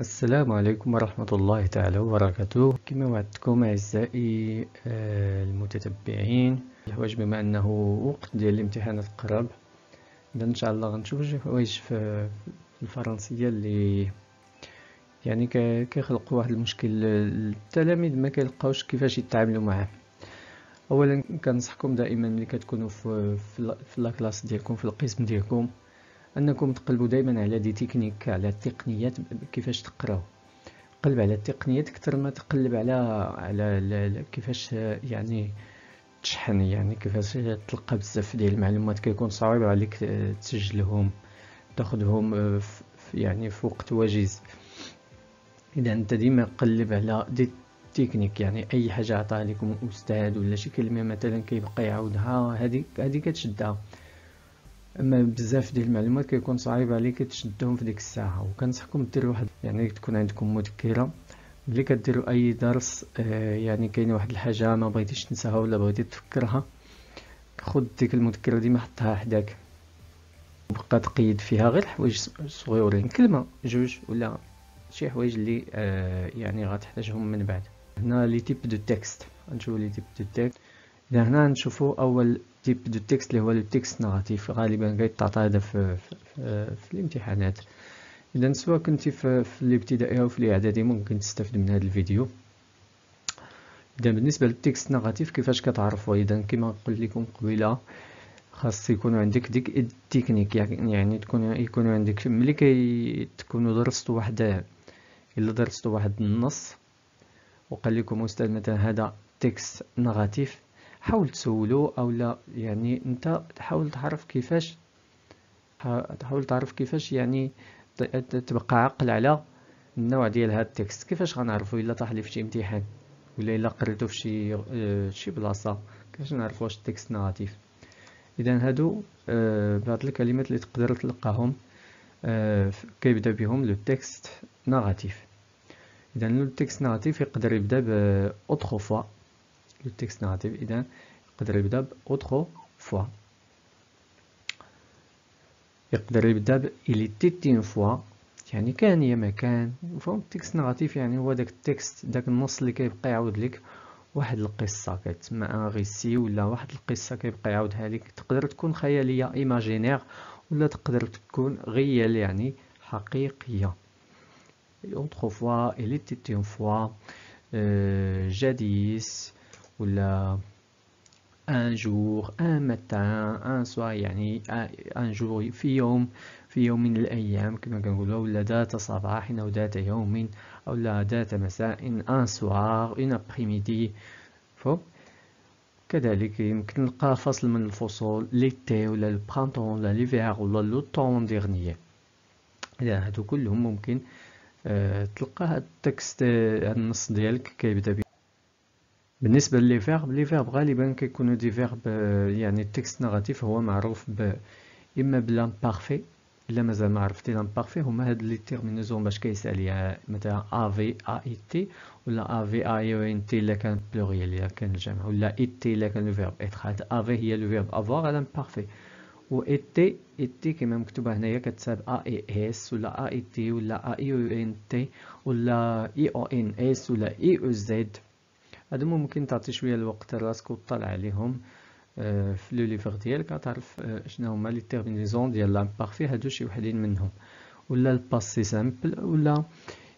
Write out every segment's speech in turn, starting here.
السلام عليكم ورحمة الله تعالى وبركاته. كما وعدتكم أعزائي آه، المتتبعين. الحوايج بما أنه وقت ديال الامتحانات قرب إذا إن شاء الله غنشوف شي حوايج في الفرنسية اللي يعني كيخلقوا واحد المشكل التلاميذ ما كيلقاوش كيفاش يتعاملوا معاه. اولا كنصحكم دائما ملي كتكونوا في في لاكلاس ديالكم في القسم ديالكم أنكم تقلبوا دائما على des techniques على التقنيات كيفاش تقراو. قلب على التقنيات أكثر ما تقلب على على كيفاش يعني تشحن يعني كيفاش تلقى بزاف ديال المعلومات كيكون صعيب عليك تسجلهم تاخذهم يعني في وقت وجيز إذا أنت ديما قلب على des techniques يعني أي حاجة عطاها لكم أستاذ ولا شي كلمة مثلا كيبقى يعاودها هذه هذه كتشدها. أما بزاف ديال المعلومات كيكون صعيب عليك تشدهم في ديك الساعة وكنصحكم ديروا واحد يعني تكون عندكم مذكرة ملي كديروا أي درس آه يعني كاينة واحد الحاجة ما بغيتيش تنساها ولا بغيتي تفكرها خذ ديك المذكرة ديما حطها حداك وبقى تقيد فيها غير حوايج صغيورين كلمة جوج ولا شي حوايج اللي آه يعني غتحتاجهم من بعد. هنا les types de textes غنشوفو les types de textes. اذا هنا نشوفو أول type de texte اللي هو le texte narratif غالبا كيتعطى هذا في, في, في, في الامتحانات. اذا سواء كنتي في, في الابتدائي أو في الاعدادي ممكن تستافد من هذا الفيديو. اذا بالنسبة لل texte narratif كيفاش كتعرفوا؟ اذا كما قلت لكم قبيلة خاص يكون عندك ديك التكنيك يعني تكون يكون عندك ملي كي تكونوا درستوا واحد إلا درستوا واحد النص وقال لكم أستاذ مثلا هذا texte narratif حاول تسولو أو لا. يعني أنت تحاول تعرف كيفاش تحاول تعرف كيفاش يعني تبقى عقل على النوع ديال هاد ال texte. كيفاش غنعرفو؟ إلا طاح لي في شي امتحان ولا إلا قريتو في شي شي بلاصة كيفاش نعرفو واش ال texte narratif اذا هادو آه، بعض الكلمات اللي تقدر تلقاهم آه، كيبدا بهم le texte narratif اذا le texte narratif يقدر يبدا ب autrefois le texte narratif اذا يقدر يبدا ب autrefois يقدر يبدا ب il était une fois يعني كان يا ما كان فهم ال texte narratif يعني هو داك ال texte داك النص اللي كيبقى يعاود لك واحد القصة كتسمى un récit ولا واحد القصة كيبقى يعاودها لك تقدر تكون خيالية imaginaire ولا تقدر تكون غيال يعني حقيقية. Autrefois il était une fois جديس ولا un jour un matin un soir يعني un jour في يوم في يوم من الأيام كما كنقولوا ولا ذات صباح أو ذات يوم أو لا ذات مساء un soir une après-midi. كذلك يمكن نلقى فصل من الفصول l'été ولا ال printemps ولا l'hiver ولا l'automne dernier إذا هادو كلهم ممكن آه، تلقى هاد ال texte هاد النص ديالك كيبدا ب بالنسبة les verbes les verbes غالبا كيكونوا des verbes يعني ال texte narratif هو معروف ب إما ب l'imparfait إلا مازال ما عرفتي l'imparfait هما هاد les terminaisons باش كيسالي مثلا A V A I T ولا ا في ا اي ان تي الا كان بلوريال الا كان الجمع ولا اي تي الا كان لو فيرب اتر هاد ا في هي لو فيرب افوار على و اي تي اي تي كما مكتوبة هنايا كتساب ا اي اس ولا ا اي تي ولا ا اي أو ان تي ولا اي أو ان اس ولا اي أو زد هادو ممكن تعطي شوية الوقت لراسك وتطلع عليهم. آه، في لو ليفر ديالك تعرف آه، شنو هما لي تيرمينيزون ديال لامبارفي. هادو شي وحدين منهم. ولا ال passé simple ولا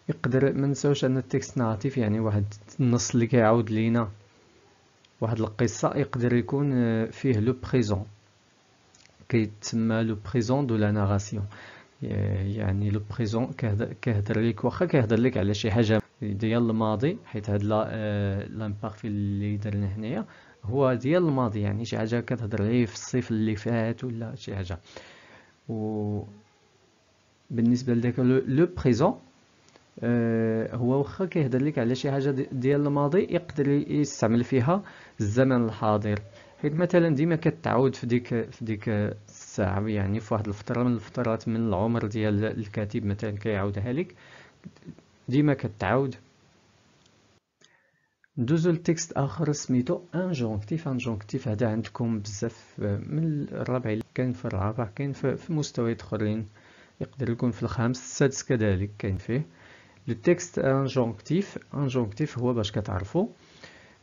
يقدر ما نساوش أن ال texte narratif يعني واحد النص اللي كيعاود لينا. واحد القصة يقدر يكون آه، فيه le présent. كيتسمى le présent de la narration. يعني le présent كيهضر لك واخا كيهضر لك على شي حاجة ديال الماضي حيت هاد l'imparfait اللي درنا هنايا هو ديال الماضي يعني شي حاجة كتهضر عليه في الصيف اللي فات ولا شي حاجة. و بالنسبة لذاك le présent آه هو واخا كيهضر لك على شي حاجة ديال الماضي يقدر يستعمل فيها الزمن الحاضر. حيت مثلا ديما كتعاود في ديك في ديك الساعة يعني في واحد الفترة من الفترات من العمر ديال الكاتب مثلا كيعاودها لك ديما كتعاود. ندوزو ل texte آخر سميتو injonctif injonctif هذا عندكم بزاف من الرابع كاين في الرابع كاين في مستويات آخرين. يقدر يكون في الخامس السادس كذلك كاين فيه. le texte injonctif injonctif هو باش كتعرفوا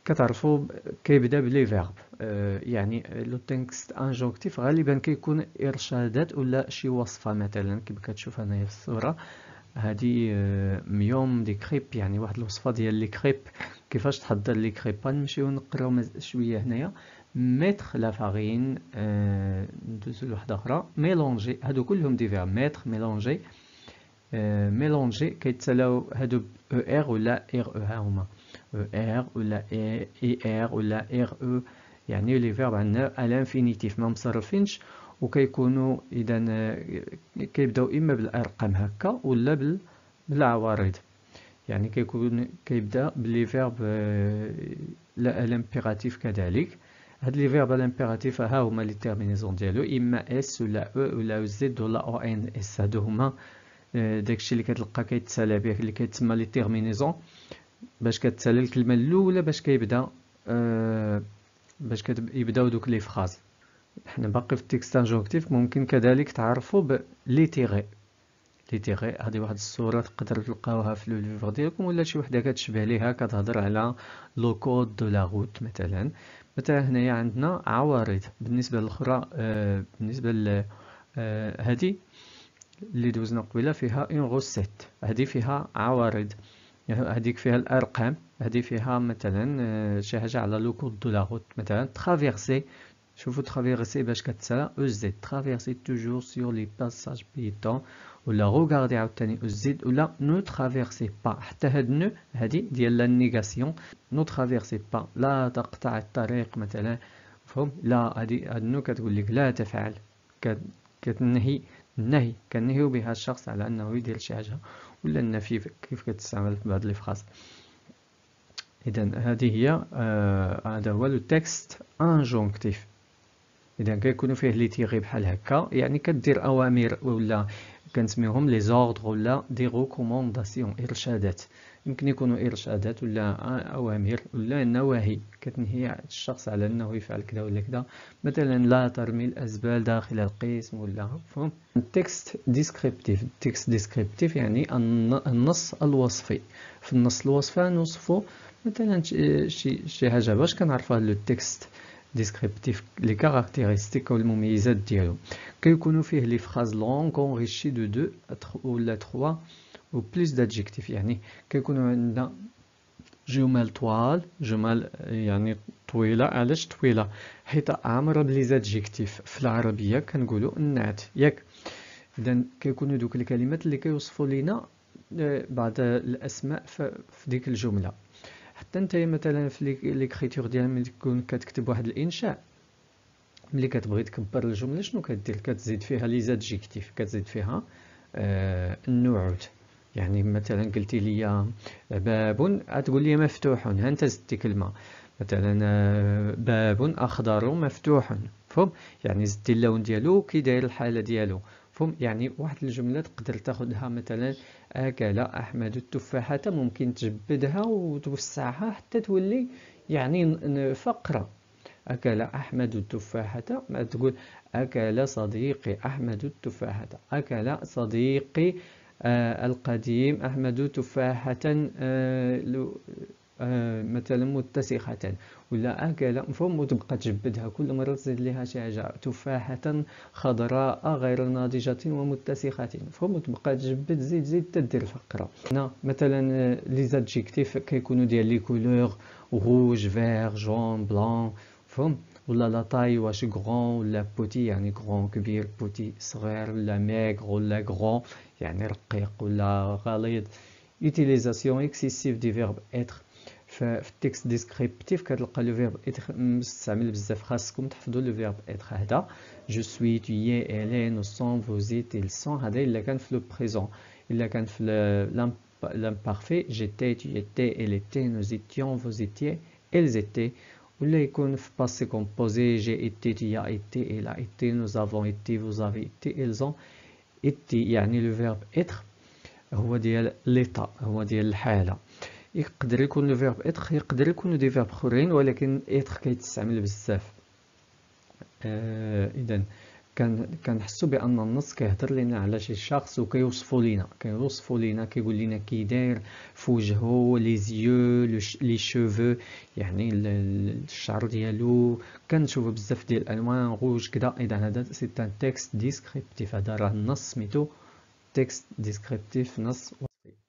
كتعرفوا كيبدا ب les verbes آه يعني le texte injonctif غالبا كيكون إرشادات ولا شي وصفة مثلا كيف كتشوف هنايا في الصورة. هادي آه menu des crêpes يعني واحد الوصفة ديال les crêpes. كيفاش تحضر les crêpes؟ غنمشيو نقراو شوية هنايا. mettre la farine آه ندوزو لوحده أخرى. mélanger هادو كلهم des verbes mettre mélanger mélanger كيتسالاو هادو E R ولا R E ها هما. E R ولا I R ولا R E يعني les verbes عندنا à l'infinitif ما مصرفينش. وكيكونوا اذا كيبداو إما بالأرقام هكا ولا بالعوارض. يعني كيكون كيبدأ ب les verbes à l'impératif كذلك هاد les verbes à l'impératif ها هما les terminaisons ديالو إما S ولا E ولا Z ولا O N S هادو هما داكشي اللي كتلقى كيتسالى به اللي كيتسمى les terminaisons باش كتسالى الكلمة الأولى باش كيبدأ باش كيبداو دوك les phrases حنا باقي في ال texte injonctif ممكن كذلك تعرفوا بلي تيغي. لي تيغي هذه واحد الصورة تقدروا تلقاوها في le livre ديالكم ولا شي وحدة كتشبه ليها كتهضر على le code de la route مثلا. مثلا هنايا عندنا عوارض. بالنسبة للأخرى آه بالنسبة ل آه هذه اللي دوزنا قبيلة فيها une recette هذه فيها عوارض. هذيك فيها الأرقام. هذه فيها مثلا شي حاجة على le code de la route مثلا. traversez شوفوا traversez باش كتسالى e z traversez toujours sur les passages piétons ولا regardez عاوتاني e z ولا ne traversez pas حتى هاد ne هادي ديال la négation ne traversez pas لا تقطع الطريق مثلا فهم لا هادي هاد ne كتقول لك لا تفعل كتنهي النهي كنهيو بها الشخص على انه يدير شي حاجة ولا النفي كيف كتستعمل في بعض ال phrases اذا هذه هي آه هذا هو le texte injonctif اذا كيكونوا فيه لي تيغي بحال هكا. يعني كدير أوامر ولا كنسميوهم les ordres ولا des recommandations إرشادات. يمكن يكونوا إرشادات ولا أوامر ولا نواهي. كتنهي الشخص على أنه يفعل كذا ولا كذا. مثلا لا ترمي الازبال داخل القسم ولا فهم ال texte descriptif ال texte descriptif يعني النص الوصفي. في النص الوصفي نوصفو مثلا شي شي حاجة. باش كنعرفوا le texte descriptif les caractéristiques والمميزات ديالو كيكونوا فيه les phrases longues enrichies de deux ولا 3 ou plus d'adjectifs يعني كيكونوا عندنا جمل طوال جمل يعني طويلة علاش طويلة حيت عامرة ب les adjectifs في العربية كنقولوا النعت ياك اذا كيكونوا دوك الكلمات اللي كيوصفوا لينا بعض الاسماء في ديك الجملة حتى انت مثلا في l'écriture ديال ملي تكون كتكتب واحد الإنشاء ملي كتبغي تكبر الجملة شنو كدير؟ كتزيد فيها les adjectifs كتزيد فيها آه النعوت. يعني مثلا قلتي لي باب تقول لي مفتوح ها أنت زدتي كلمة. مثلا باب أخضر مفتوح فهم؟ يعني زدتي اللون ديالو كي داير الحالة ديالو. فهم يعني واحد الجملة تقدر تاخذها مثلا أكل أحمد التفاحة ممكن تجبدها وتوسعها حتى تولي يعني فقرة. أكل أحمد التفاحة ما تقول أكل صديقي أحمد التفاحة. أكل صديقي آه القديم أحمد تفاحة آه مثلا متسخة. ولا أكل مفهوم وتبقى تجبدها. كل مرة تزيد لها شي حاجة تفاحة خضراء غير ناضجة ومتسخة. مفهوم وتبقى تجبد. زيد زيد تدير الفقرة. هنا مثلا les adjectifs كيكونوا ديال les couleurs rouge vert jaune blanc فهم ولا la taille واش grand ولا petit يعني grand كبير petit صغير ولا maigre ولا gros يعني رقيق ولا غليظ. Utilisation excessive du verbe être في ال texte descriptif كتلقى le verbe être مستعمل بزاف. خاصكم تحفظوا le verbe être هذا je suis tu es elle nous sommes vous êtes ils sont. هذا إلا كان في le présent إلا كان في l'imparfait. J'étais tu étais elle était nous étions vous étiez elles étaient. ولا يكون في passé composé j'ai été tu as été elle a été nous avons été vous avez été ils ont été. يعني le verbe être هو ديال l'état هو ديال الحالة. يقدر يكون le verbe être يقدر يكونوا des verbes أخرين ولكن être كيتستعمل بزاف. آه اذا كنحسوا بأن النص كيهضر لنا على شي شخص وكيوصفو لينا. كيوصفو لينا كيقول لنا كي داير في وجهو les yeux les cheveux يعني الشعر ديالو. كنشوفو بزاف ديال الألوان روج كدا. إذا هذا c'est un texte descriptif. هذا راه النص سميتو texte descriptif نص.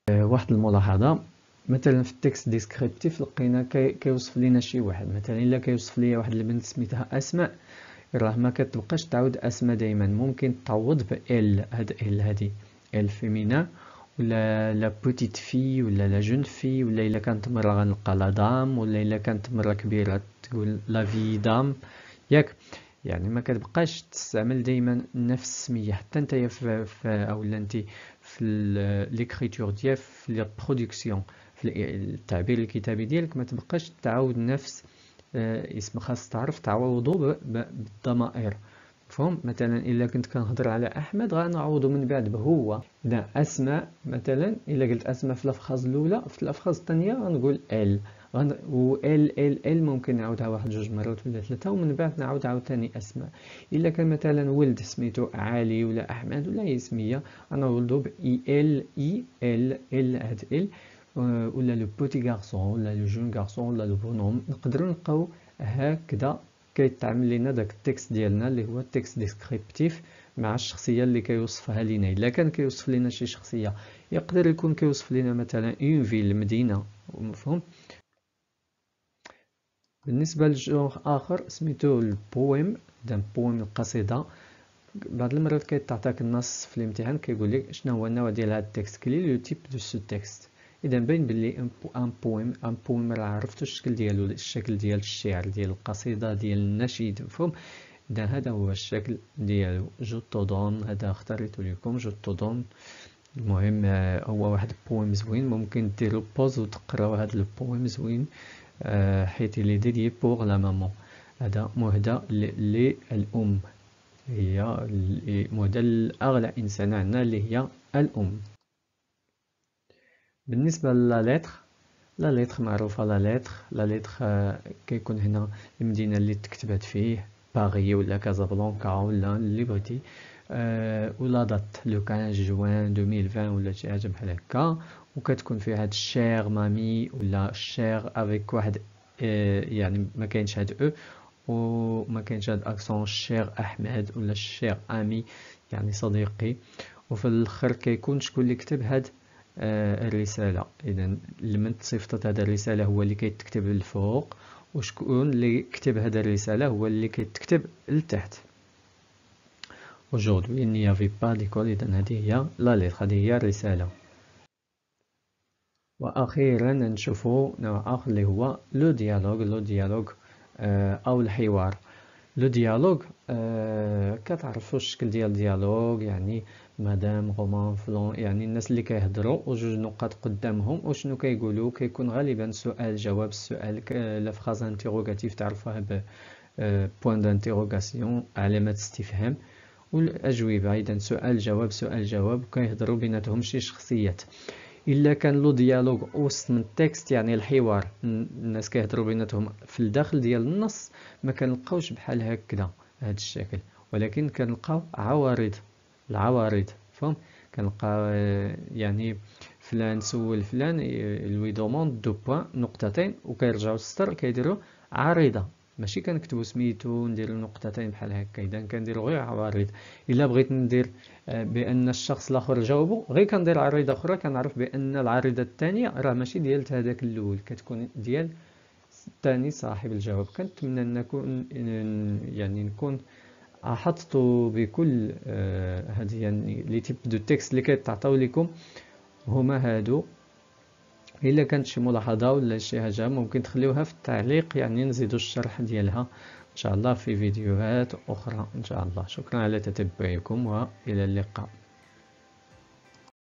أه واحد الملاحظة. مثلا في ال texte descriptif لقينا كيوصف لينا شي واحد. مثلا إلا كيوصف ليا واحد البنت سميتها أسماء راه ما كتبقاش تعاود أسماء دائما ممكن تعوض ب elle هاد elle هادي. elle féminin ولا la petite fille ولا la jeune fille ولا إلا كانت مرة غنلقى la dame ولا إلا كانت مرة كبيرة تقول la vieille dame ياك. يعني ما كتبقاش تستعمل دائما نفس السمية حتى نتايا في, في أولا أنت في l'écriture ديال في les productions في التعبير الكتابي ديالك ما تبقاش تعاود نفس آه، اسم خاص تعرف تعوضو بالضمائر. مفهوم؟ مثلا إلا كنت كنهضر على أحمد غنعوضو من بعد بهو إذا أسماء مثلا إلا قلت أسماء في الافخاذ الأولى في الافخاذ الثانية غنقول elle و elle elle elle ممكن نعاودها واحد جوج مرات ولا ثلاثة ومن بعد نعاود عاوتاني أسماء. إلا كان مثلا ولد سميتو علي ولا أحمد ولا هي سميه غنعوضو ب i l i l il هاد il ولا le petit garçon ولا le jeune garçon ولا le bonhomme نقدروا نلقاو هكذا كيتعمل لنا داك ال texte ديالنا اللي هو ال texte descriptif مع الشخصية اللي كيوصفها لينا. إلا كان كيوصف لنا شي شخصية يقدر يكون كيوصف لنا مثلا une ville مدينة مفهوم؟ بالنسبة للجونغ آخر سميتو ال poème d'un poème القصيده بعض المرات كيتعطاك النص في الامتحان كيقول لك شنو هو النوع ديال هذا ال texte quel est le type de ce texte إذا باين بلي un poème un poème راه عرفتو الشكل ديالو الشكل ديال الشعر ديال القصيدة ديال النشيد مفهوم؟ إذا هذا هو الشكل ديالو. je te donne هذا اختاريتو لكم. je te donne المهم هو واحد poème زوين. ممكن ديرو pause وتقراو هذا ال poème زوين حيت il est dédié pour la maman هذا مهدى للأم. هي مهدى لأغلى إنسان عندنا اللي هي الأم. بالنسبة la lettre la lettre معروفة la lettre la lettre كيكون هنا المدينة اللي تكتبات فيه باغي ولا Casablanca ولا اللي بغيتي أه و la date le 15 جوان 2020 ولا شي حاجة بحال هكا. وكتكون فيها هاد ال chère mamie ولا ال cher avec واحد أه يعني ما كاينش هاد أو وما كاينش هاد اكسون ال cher احمد ولا ال cher ami يعني صديقي. وفي الآخر كيكون شكون اللي كتب هاد آه، الرسالة. إذا لمن صيفطت هذه الرسالة هو اللي كيتكتب الفوق وشكون اللي كتب هذه الرسالة هو اللي كيتكتب لتحت. Aujourd'hui il n'y avait pas d'école. إذا هذه هي لا ليتر هذه هي الرسالة. وأخيرا نشوفو نوع آخر اللي هو لو ديالوج لو ديالوج أو الحوار. le dialogue آه كتعرفوا الشكل ديال ال dialogue يعني مدام رومان فلون يعني الناس اللي كيهضروا وجوج نقاط قدامهم وشنو كيقولوا؟ كيكون غالبا سؤال جواب السؤال la phrase interrogative تعرفوها ب point d'interrogation علامه استفهام. والأجوبة اذا سؤال جواب سؤال جواب كيهضروا بيناتهم شي شخصيات. إلا كان le dialogue وسط من ال texte يعني الحوار الناس كيهضروا بيناتهم في الداخل ديال النص ما كنلقاوش بحال هكذا هذا الشكل. ولكن كنلقاو عوارض. العوارض فهم؟ كنلقى يعني فلان سول فلان lui demande deux points نقطتين وكيرجعوا للسطر كيديروا عارضة. ماشي كنكتبوا سميتو نديرو نقطتين بحال هكا. إذا كنديروا غير عوارض. إلا بغيت ندير آه، بأن الشخص الآخر جاوبو غير كندير عريضه أخرى كنعرف بأن العريضه الثانية راه ماشي ديال هذاك الأول. كتكون ديال الثاني صاحب الجواب. كنتمنى نكون يعني نكون أحطت بكل آه، هذه يعني les types de textes اللي كيتعطاو لكم هما هادو. إلا كانت شي ملاحظة ولا شي حاجة ممكن تخليوها في التعليق يعني نزيدو الشرح ديالها إن شاء الله في فيديوهات أخرى إن شاء الله. شكرا على تتبعكم وإلى اللقاء.